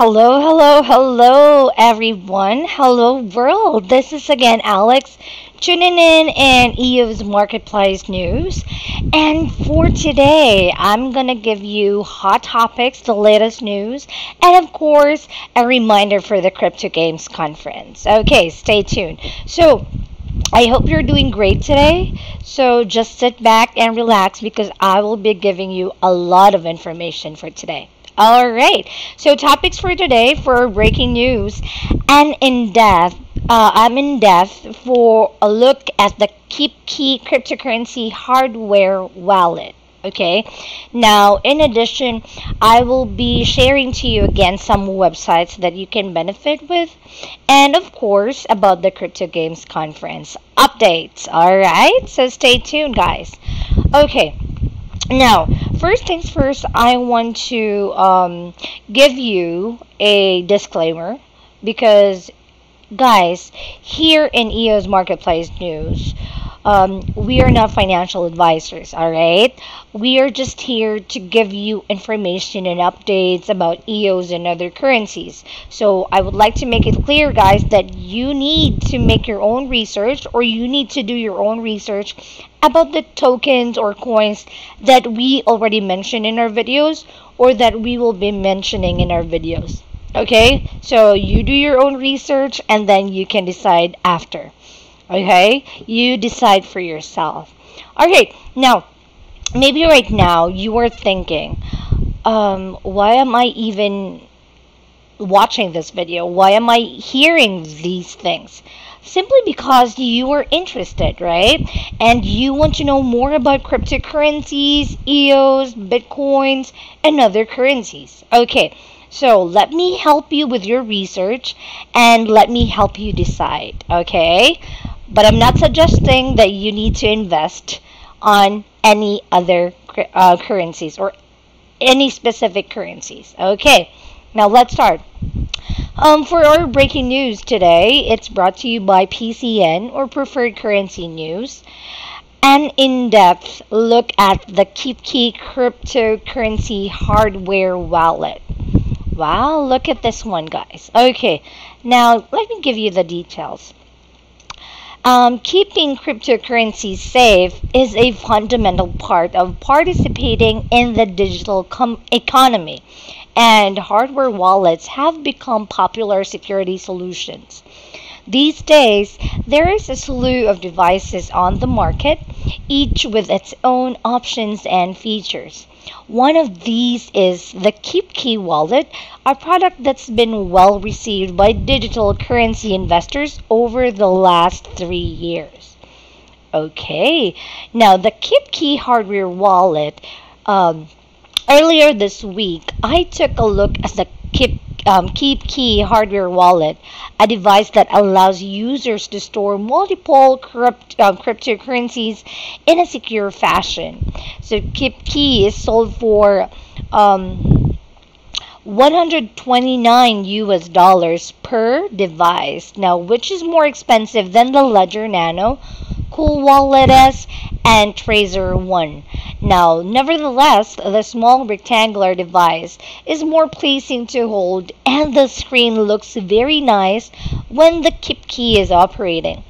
Hello, hello, hello, everyone. Hello, world. This is again Alex tuning in and EOS Marketplace News. And for today, I'm going to give you hot topics, the latest news, and of course, a reminder for the Crypto Games Conference. Okay, stay tuned. So, I hope you're doing great today. So just sit back and relax because I will be giving you a lot of information for today. All right. So topics for today for breaking news and in depth. Uh, I'm in depth for a look at the KeepKey cryptocurrency hardware wallet. Okay. Now, in addition, I will be sharing to you again some websites that you can benefit with, and of course about the Crypto Games Conference updates. All right. So stay tuned, guys. Okay. Now, first things first, I want to um, give you a disclaimer because, guys, here in EOS Marketplace News, um, we are not financial advisors, all right? We are just here to give you information and updates about EOS and other currencies. So I would like to make it clear, guys, that you need to make your own research or you need to do your own research about the tokens or coins that we already mentioned in our videos or that we will be mentioning in our videos. Okay? So you do your own research and then you can decide after. Okay? You decide for yourself. Okay, now, maybe right now you are thinking, um, why am I even watching this video? Why am I hearing these things? Simply because you are interested, right? And you want to know more about cryptocurrencies, EOS, Bitcoins, and other currencies. Okay, so let me help you with your research and let me help you decide, okay? But I'm not suggesting that you need to invest on any other uh, currencies or any specific currencies. Okay, now let's start. Um, for our breaking news today, it's brought to you by PCN or Preferred Currency News. An in depth look at the KeepKey cryptocurrency hardware wallet. Wow, look at this one, guys. Okay, now let me give you the details. Um, keeping cryptocurrencies safe is a fundamental part of participating in the digital economy, and hardware wallets have become popular security solutions. These days, there is a slew of devices on the market, each with its own options and features. One of these is the KeepKey wallet, a product that's been well received by digital currency investors over the last three years. Okay, now the KeepKey hardware wallet. Um, earlier this week, I took a look at the Keep um, KeepKey hardware wallet, a device that allows users to store multiple crypt, um, cryptocurrencies in a secure fashion. So KeepKey is sold for um, 129 US dollars per device. Now, which is more expensive than the Ledger Nano, Cool Wallet S, and Trezor 1. Now, nevertheless, the small rectangular device is more pleasing to hold and the screen looks very nice when the KeepKey is operating.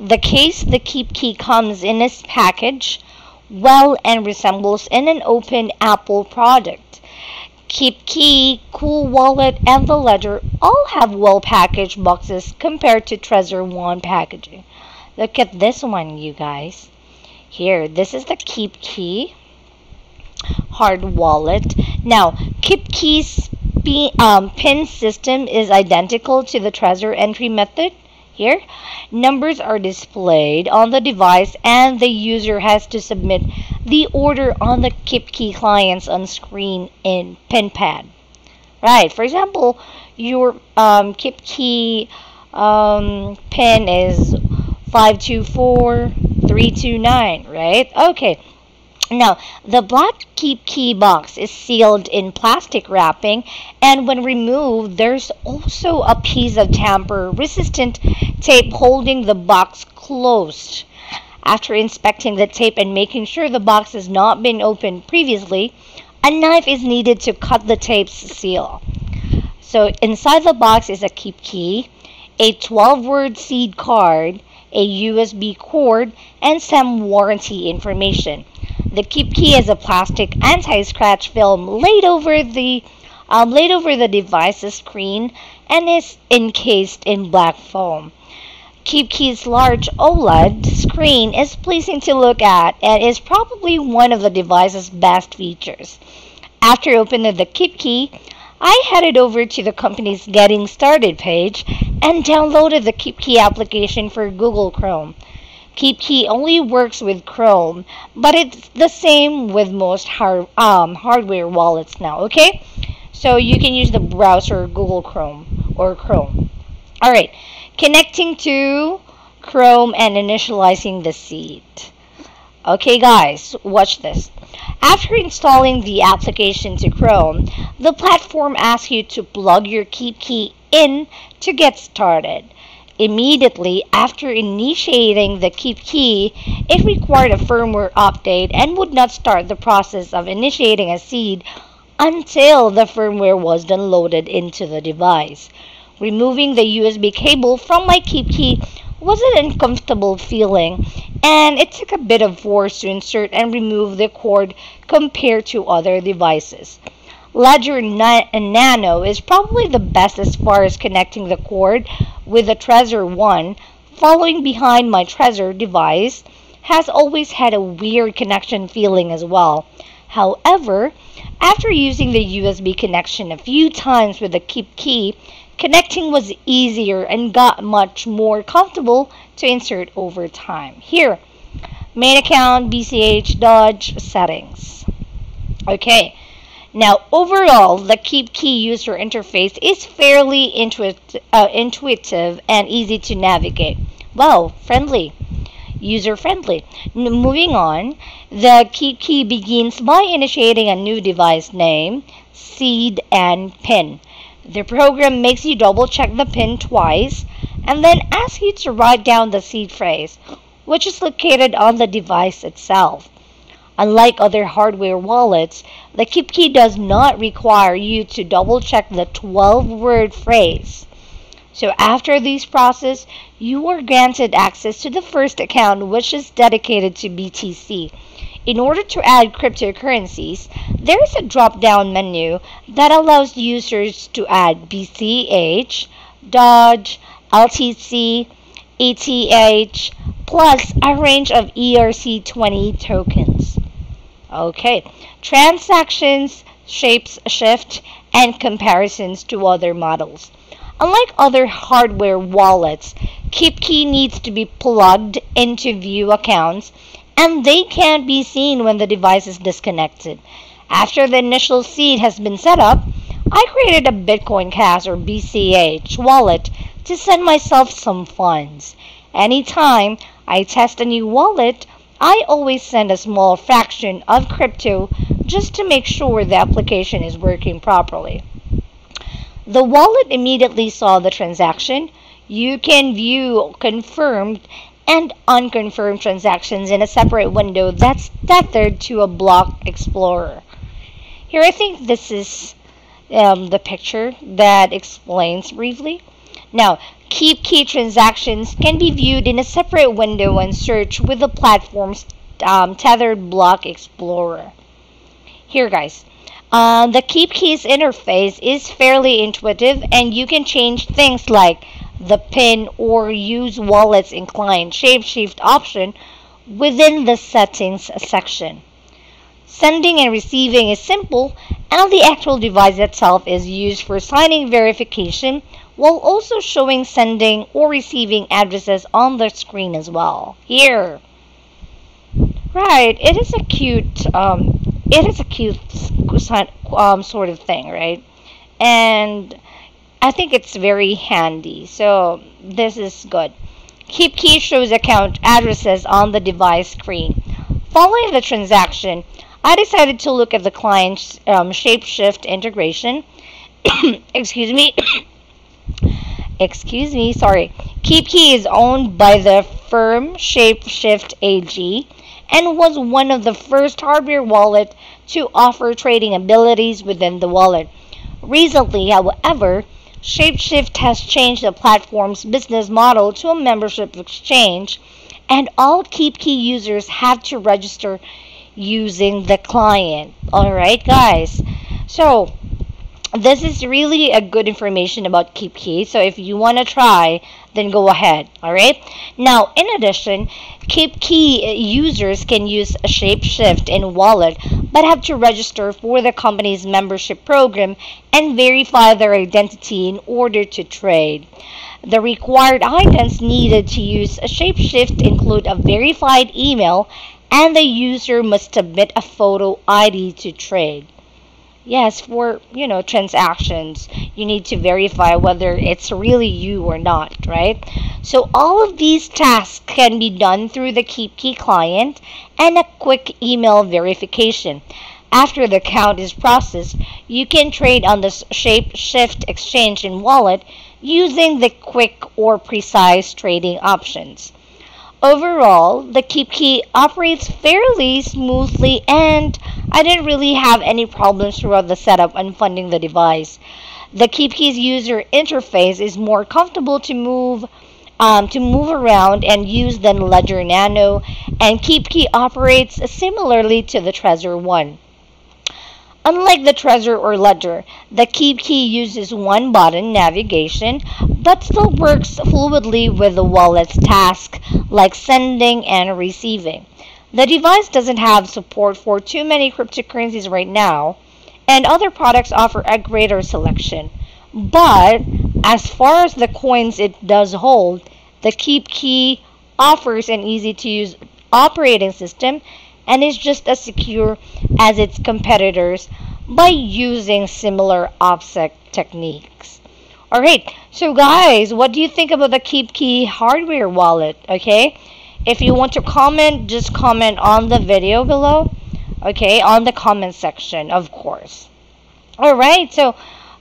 The case the KeepKey comes in its package well and resembles in an open Apple product. KeepKey, Cool Wallet, and the Ledger all have well packaged boxes compared to Trezor 1 packaging. Look at this one, you guys. Here, this is the KeepKey hard wallet. Now, KeepKey's um, pin system is identical to the Trezor entry method. Here, numbers are displayed on the device and the user has to submit the order on the KeepKey clients on screen in PinPad. Right, for example, your um, KeepKey um, pin is 524329, right? Okay. Now, the black KeepKey box is sealed in plastic wrapping, and when removed, there's also a piece of tamper-resistant tape holding the box closed. After inspecting the tape and making sure the box has not been opened previously, a knife is needed to cut the tape's seal. So inside the box is a KeepKey, a 12-word seed card, a USB cord, and some warranty information. The KeepKey is a plastic anti-scratch film laid over the um, laid over the device's screen and is encased in black foam. KeepKey's large OLED screen is pleasing to look at and is probably one of the device's best features. After opening the KeepKey, I headed over to the company's Getting Started page and downloaded the KeepKey application for Google Chrome. KeepKey only works with Chrome, but it's the same with most hard, um, hardware wallets now, okay? So you can use the browser Google Chrome or Chrome. Alright, connecting to Chrome and initializing the seed. Okay guys, watch this. After installing the application to Chrome, the platform asks you to plug your KeepKey in to get started. Immediately after initiating the KeepKey, it required a firmware update and would not start the process of initiating a seed until the firmware was downloaded into the device. Removing the USB cable from my KeepKey was an uncomfortable feeling, and it took a bit of force to insert and remove the cord compared to other devices. Ledger Na- Nano is probably the best as far as connecting the cord with the Trezor 1. Following behind my Trezor device has always had a weird connection feeling as well. However, after using the USB connection a few times with the KeepKey, connecting was easier and got much more comfortable to insert over time. Here, main account, BCH, DOGE, settings. Okay, now, overall, the KeepKey user interface is fairly intuit uh, intuitive and easy to navigate. Well, friendly, user friendly. Moving on, the key KeepKey begins by initiating a new device name, seed, and PIN. The program makes you double check the PIN twice and then asks you to write down the seed phrase, which is located on the device itself. Unlike other hardware wallets, the KeepKey does not require you to double check the 12 word phrase. So after this process, you are granted access to the first account which is dedicated to BTC. In order to add cryptocurrencies, there is a drop-down menu that allows users to add BCH, DOGE, LTC, ETH, plus a range of ERC20 tokens. Okay, transactions, Shapeshift, and comparisons to other models. Unlike other hardware wallets, KeepKey needs to be plugged into view accounts and they can't be seen when the device is disconnected. After the initial seed has been set up, I created a Bitcoin Cash or BCH wallet to send myself some funds. Anytime I test a new wallet, I always send a small fraction of crypto just to make sure the application is working properly. The wallet immediately saw the transaction. You can view confirmed and unconfirmed transactions in a separate window that's tethered to a block explorer. Here I think this is um, the picture that explains briefly. Now, KeepKey transactions can be viewed in a separate window and search with the platform's um, tethered block explorer. Here, guys. Uh, the KeepKeys interface is fairly intuitive and you can change things like the pin or use wallet's inclined shapeshift option within the settings section. Sending and receiving is simple and the actual device itself is used for signing verification while also showing sending or receiving addresses on the screen as well. Here. Right, it is a cute, um, it is a cute um, sort of thing, right? And I think it's very handy. So this is good. KeepKey shows account addresses on the device screen. Following the transaction, I decided to look at the client's um, Shapeshift integration. Excuse me. Excuse me, sorry. KeepKey is owned by the firm Shapeshift AG and was one of the first hardware wallets to offer trading abilities within the wallet. Recently, however, Shapeshift has changed the platform's business model to a membership exchange, and all KeepKey users have to register using the client. Alright, guys. So, this is really a good information about KeepKey. So if you want to try, then go ahead. All right. Now, in addition, KeepKey users can use a Shapeshift in Wallet, but have to register for the company's membership program and verify their identity in order to trade. The required items needed to use a Shapeshift include a verified email and the user must submit a photo ID to trade yes for you know transactions you need to verify whether it's really you or not right? So all of these tasks can be done through the KeepKey client and a quick email verification. After the account is processed you can trade on the shapeshift exchange in wallet using the quick or precise trading options Overall, the KeepKey operates fairly smoothly and I didn't really have any problems throughout the setup and funding the device. The KeepKey's user interface is more comfortable to move um, to move around and use than Ledger Nano, and KeepKey operates similarly to the Trezor One. Unlike the Trezor or Ledger, the KeepKey uses one button navigation but still works fluidly with the wallet's tasks like sending and receiving. The device doesn't have support for too many cryptocurrencies right now, and other products offer a greater selection. But as far as the coins it does hold, the KeepKey offers an easy to use operating system and is just as secure as its competitors by using similar offset techniques. Alright, so guys, what do you think about the KeepKey hardware wallet? Okay, if you want to comment, just comment on the video below. Okay, on the comment section, of course. Alright, so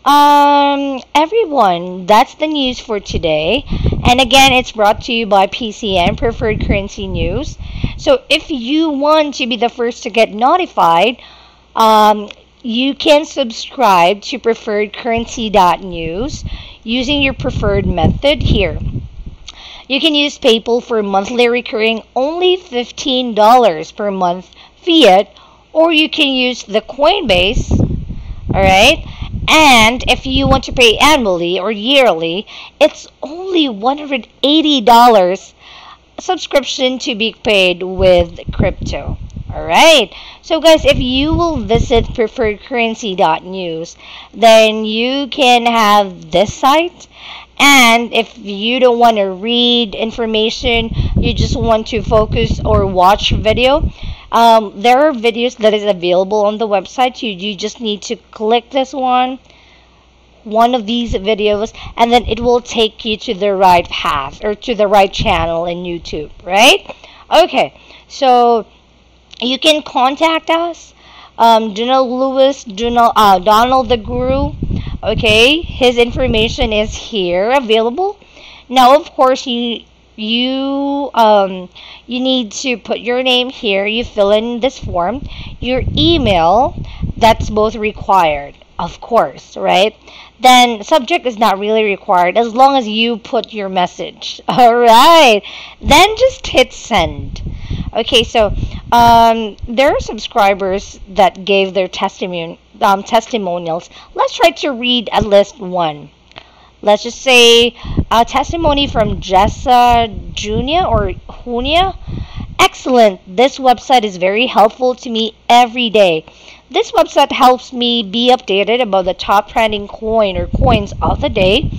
um, everyone, that's the news for today. And again, it's brought to you by PCN, Preferred Currency News. So if you want to be the first to get notified, um, you can subscribe to preferredcurrency.news using your preferred method here. You can use PayPal for monthly recurring only $15 per month fiat, or you can use the Coinbase, all right? And if you want to pay annually or yearly, it's only $180 subscription to be paid with crypto. Alright, so guys, if you will visit preferredcurrency.news, then you can have this site. And if you don't want to read information, you just want to focus or watch video, um, there are videos that is available on the website. You, you just need to click this one, one of these videos, and then it will take you to the right path or to the right channel in YouTube, right? Okay, so you can contact us. Um, Donald Lewis, Donald, uh, Donald the Guru. Okay, his information is here available. Now, of course, you you um, you need to put your name here. You fill in this form, your email. That's both required, of course, right? Then subject is not really required as long as you put your message. All right. Then just hit send. Okay, so um, there are subscribers that gave their testimony um, testimonials. Let's try to read at least one. Let's just say a testimony from Jessa Junia or Junia. Excellent. This website is very helpful to me every day. This website helps me be updated about the top trending coin or coins of the day.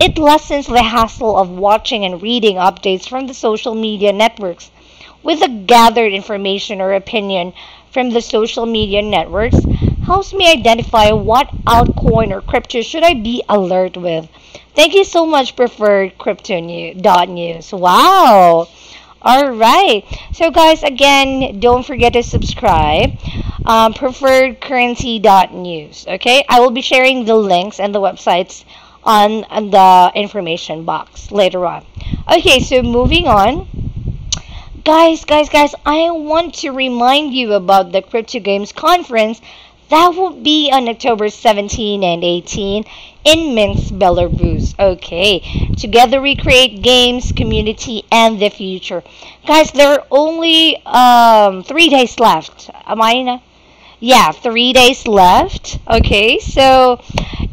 It lessens the hassle of watching and reading updates from the social media networks with the gathered information or opinion from the social media networks helps me identify what altcoin or crypto should I be alert with. Thank you so much, preferred crypto news. Wow. All right. So, guys, again, don't forget to subscribe. Um, preferredcurrency.news. Okay. I will be sharing the links and the websites on the information box later on. Okay. So, moving on. Guys, guys, guys, I want to remind you about the Crypto Games Conference That will be on October 17 and 18 in Minsk, Belarus. Okay. Together we create games, community, and the future. Guys, there are only um, three days left. Am I in yeah three days left okay so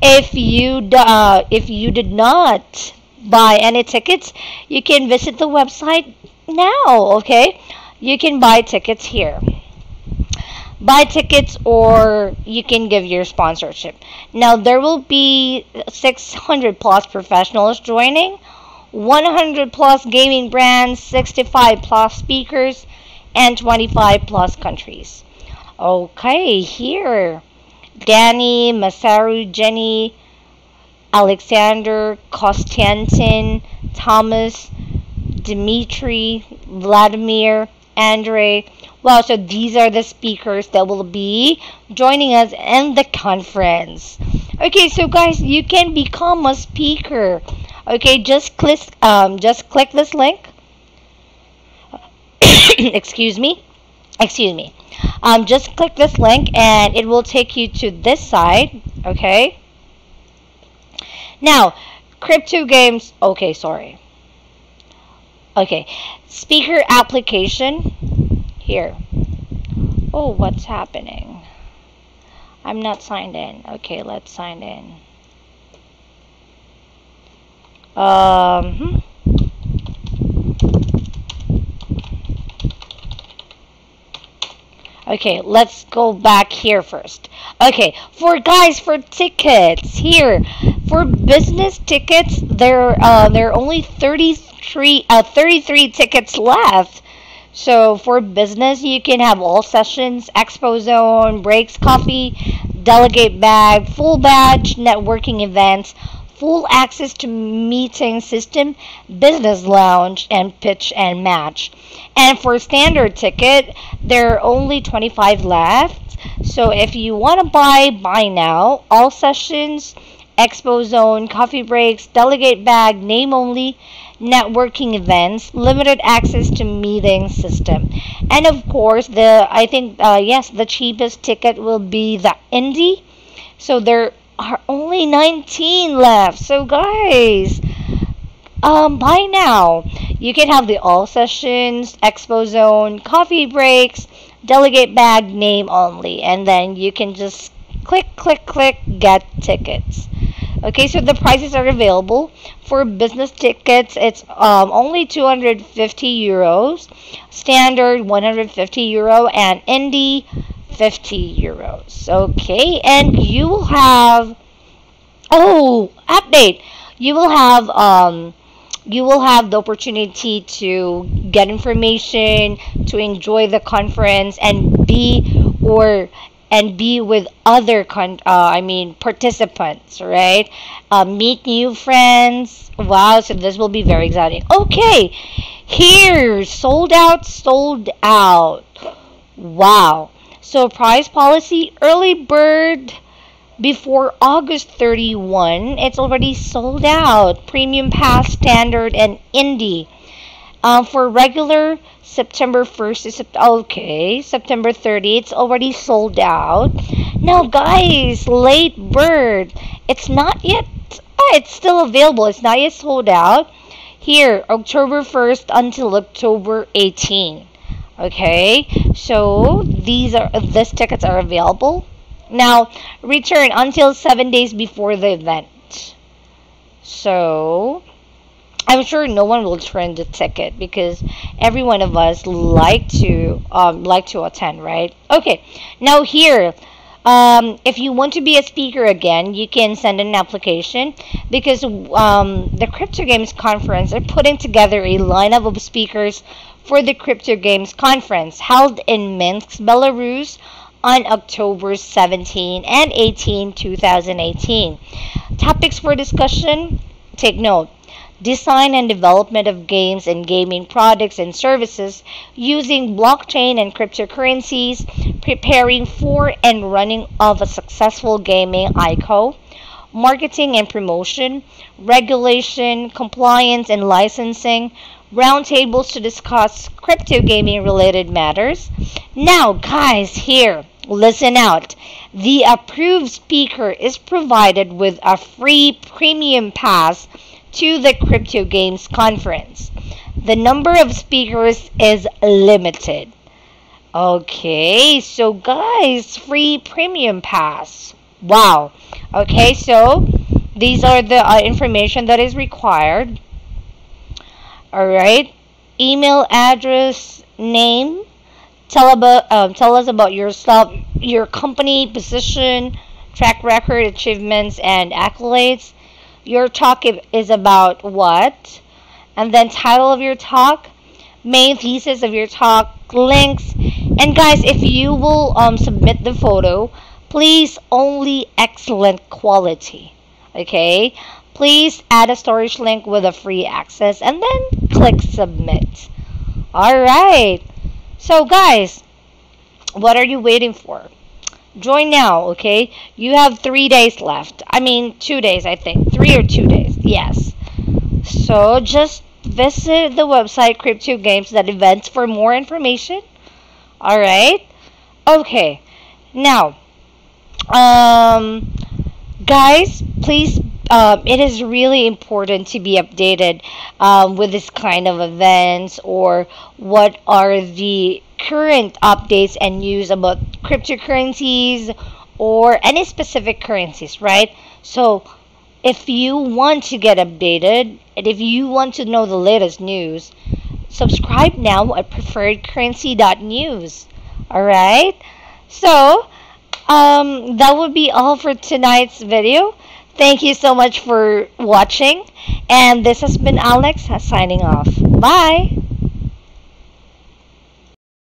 if you uh, if you did not buy any tickets you can visit the website now okay you can buy tickets here buy tickets or you can give your sponsorship now there will be 600 plus professionals joining 100 plus gaming brands 65 plus speakers and 25 plus countries Okay, here. Danny, Masaru, Jenny, Alexander, Konstantin, Thomas, Dimitri, Vladimir, Andre. Well, so these are the speakers that will be joining us in the conference. Okay, so guys, you can become a speaker. Okay, just click um just click this link. Excuse me. Excuse me um, just click this link and it will take you to this side okay now crypto games okay sorry okay speaker application here oh what's happening I'm not signed in okay let's sign in um hmm. Okay, let's go back here first. Okay, for guys, for tickets here, for business tickets, there uh, there are only 33 uh, 33 tickets left. So for business, you can have all sessions, expo zone, breaks, coffee, delegate bag, full badge, networking events, full access to meeting system, business lounge, and pitch and match. And for standard ticket, there are only 25 left. So if you want to buy, buy now. All sessions, expo zone, coffee breaks, delegate bag, name only, networking events, limited access to meeting system. And of course, the I think uh, yes, the cheapest ticket will be the indie. So there are only 19 left. So guys, um, by now you can have the all sessions, expo zone, coffee breaks, delegate bag name only, and then you can just click, click, click, get tickets. Okay, so the prices are available for business tickets. It's um, only 250 euros, standard 150 euro, and indie 50 euros. Okay, and you will have oh update. You will have um you will have the opportunity to get information, to enjoy the conference, and be or and be with other con- uh, I mean participants, right? Uh, meet new friends. Wow, so this will be very exciting. Okay, here sold out, sold out. Wow. So price policy, early bird before August 31, it's already sold out. Premium Pass, Standard, and Indie. Um, for regular, September 1st is okay. September 30, it's already sold out. Now, guys, late bird, it's not yet. Oh, it's still available. It's not yet sold out. Here, October 1st until October 18. Okay, so these are these tickets are available. Now, return until seven days before the event. So, I'm sure no one will turn the ticket because every one of us like to um, like to attend, right? Okay, now here. Um, if you want to be a speaker again, you can send an application because um, the Crypto Games Conference are putting together a lineup of speakers for the Crypto Games Conference held in Minsk, Belarus on October 17 and 18, 2018. Topics for discussion take note design and development of games and gaming products and services using blockchain and cryptocurrencies, preparing for and running of a successful gaming ICO, marketing and promotion, regulation, compliance and licensing, roundtables to discuss crypto gaming related matters. Now, guys, here, Listen out. The approved speaker is provided with a free premium pass to the Crypto Games conference. The number of speakers is limited. Okay, so guys, free premium pass. Wow. Okay, so these are the uh, information that is required. All right. Email address, name. Tell about um, tell us about yourself, your company, position, track record, achievements, and accolades. Your talk is about what? And then title of your talk, main thesis of your talk, links, and guys, if you will um, submit the photo, please only excellent quality. Okay? Please add a storage link with a free access and then click submit. Alright. So guys, what are you waiting for? Join now, okay? You have three days left. I mean, two days, I think. Three or two days. Yes. So just visit the website Crypto Games that events for more information. Alright? Okay. Now, um, guys, please um, it is really important to be updated um, with this kind of events or what are the current updates and news about cryptocurrencies or any specific currencies, right? So, if you want to get updated and if you want to know the latest news, subscribe now at preferredcurrency.news. All right? So, um, that would be all for tonight's video. Thank you so much for watching. And this has been Alex signing off. Bye.